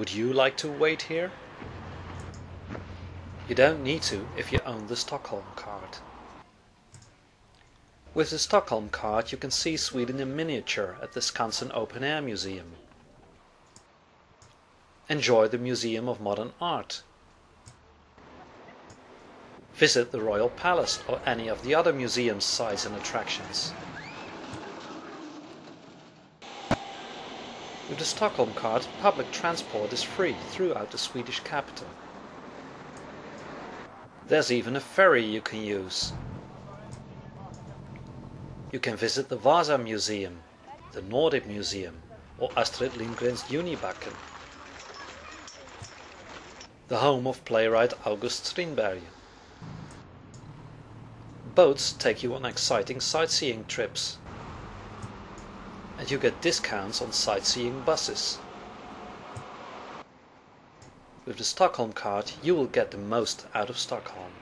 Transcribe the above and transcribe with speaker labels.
Speaker 1: Would you like to wait here? You don't need to if you own the Stockholm card. With the Stockholm card you can see Sweden in miniature at the Skansen Open Air Museum. Enjoy the Museum of Modern Art. Visit the Royal Palace or any of the other museum's sites and attractions. With the Stockholm card, public transport is free throughout the Swedish capital. There's even a ferry you can use. You can visit the Vasa Museum, the Nordic Museum, or Astrid Lindgren's Junibacken, the home of playwright August Strindberg. Boats take you on exciting sightseeing trips, and you get discounts on sightseeing buses. With the Stockholm card you will get the most out of Stockholm.